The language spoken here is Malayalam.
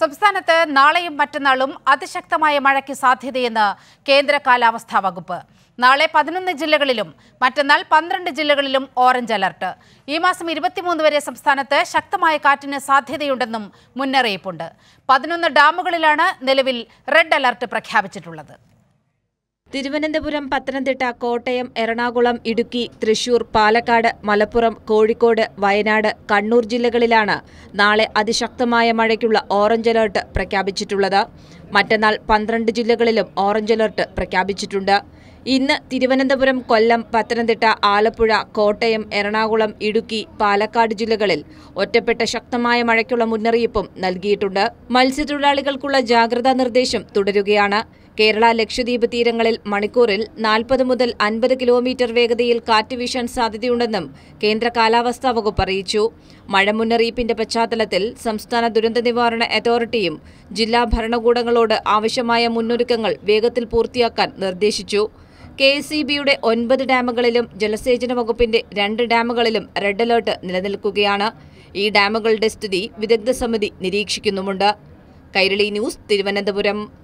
സംസ്ഥാനത്ത് നാളെയും മറ്റന്നാളും അതിശക്തമായ മഴയ്ക്ക് സാധ്യതയെന്ന് കേന്ദ്ര കാലാവസ്ഥാ വകുപ്പ്. നാളെ പതിനൊന്ന് ജില്ലകളിലും മറ്റന്നാൾ പന്ത്രണ്ട് ജില്ലകളിലും ഓറഞ്ച് അലർട്ട്. ഈ മാസം ഇരുപത്തിമൂന്ന് വരെ സംസ്ഥാനത്ത് ശക്തമായ കാറ്റിന് സാധ്യതയുണ്ടെന്നും മുന്നറിയിപ്പുണ്ട്. പതിനൊന്ന് ഡാമുകളിലാണ് നിലവിൽ റെഡ് അലർട്ട് പ്രഖ്യാപിച്ചിട്ടുള്ളത്. തിരുവനന്തപുരം പത്തനംതിട്ട കോട്ടയം എറണാകുളം ഇടുക്കി തൃശൂർ പാലക്കാട് മലപ്പുറം കോഴിക്കോട് വയനാട് കണ്ണൂർ ജില്ലകളിലാണ് നാളെ അതിശക്തമായ മഴയ്ക്കുള്ള ഓറഞ്ച് അലർട്ട് പ്രഖ്യാപിച്ചിട്ടുള്ളത്. മറ്റന്നാൾ പന്ത്രണ്ട് ജില്ലകളിലും ഓറഞ്ച് അലർട്ട് പ്രഖ്യാപിച്ചിട്ടുണ്ട്. ഇന്ന് തിരുവനന്തപുരം കൊല്ലം പത്തനംതിട്ട ആലപ്പുഴ കോട്ടയം എറണാകുളം ഇടുക്കി പാലക്കാട് ജില്ലകളിൽ ഒറ്റപ്പെട്ട ശക്തമായ മഴയ്ക്കുള്ള മുന്നറിയിപ്പും നൽകിയിട്ടുണ്ട്. മത്സ്യത്തൊഴിലാളികൾക്കുള്ള ജാഗ്രതാ നിർദ്ദേശം തുടരുകയാണ്. കേരള ലക്ഷദ്വീപ് തീരങ്ങളിൽ മണിക്കൂറിൽ നാൽപ്പത് മുതൽ അൻപത് കിലോമീറ്റർ വേഗതയിൽ കാറ്റ് വീശാൻ സാധ്യതയുണ്ടെന്നും കേന്ദ്ര കാലാവസ്ഥാ വകുപ്പ് അറിയിച്ചു. മഴ മുന്നറിയിപ്പിന്റെ പശ്ചാത്തലത്തിൽ സംസ്ഥാന ദുരന്ത നിവാരണ അതോറിറ്റിയും ജില്ലാ ഭരണകൂടങ്ങളോട് ആവശ്യമായ മുന്നൊരുക്കങ്ങൾ വേഗത്തിൽ പൂർത്തിയാക്കാൻ നിർദ്ദേശിച്ചു. കെ എസ് ഇ ബിയുടെ ഒൻപത് ഡാമുകളിലും ജലസേചന വകുപ്പിന്റെ രണ്ട് ഡാമുകളിലും റെഡ് അലേർട്ട് നിലനിൽക്കുകയാണ്. ഈ ഡാമുകളുടെ സ്ഥിതി വിദഗ്ധ സമിതി നിരീക്ഷിക്കുന്നുമുണ്ട്. കൈരളി ന്യൂസ് തിരുവനന്തപുരം.